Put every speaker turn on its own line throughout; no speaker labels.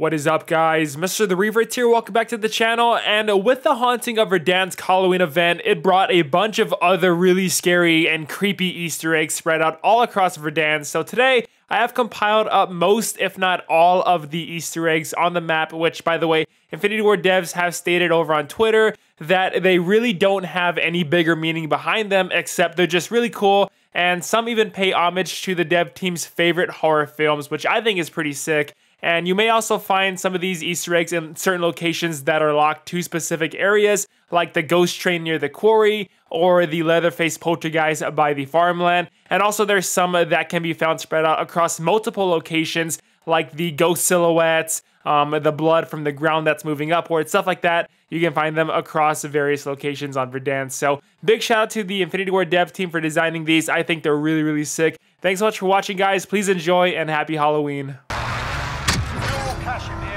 What is up guys, Mr. The Revertz here, welcome back to the channel, and with the Haunting of Verdansk Halloween event, it brought a bunch of other really scary and creepy Easter eggs spread out all across Verdansk, so today I have compiled up most, if not all, of the Easter eggs on the map, which by the way, Infinity Ward devs have stated over on Twitter that they really don't have any bigger meaning behind them, except they're just really cool, and some even pay homage to the dev team's favorite horror films, which I think is pretty sick. And you may also find some of these Easter eggs in certain locations that are locked to specific areas, like the ghost train near the quarry or the Leatherface poltergeist by the farmland. And also there's some that can be found spread out across multiple locations, like the ghost silhouettes, um, the blood from the ground that's moving upward, stuff like that. You can find them across various locations on Verdansk. So big shout out to the Infinity Ward dev team for designing these. I think they're really, really sick. Thanks so much for watching, guys. Please enjoy and happy Halloween. Kashmir.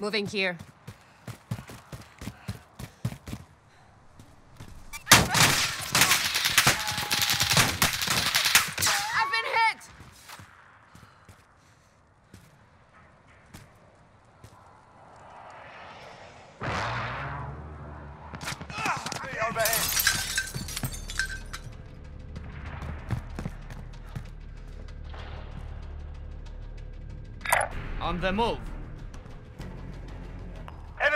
Moving here.
On the move.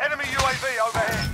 Enemy UAV overhead.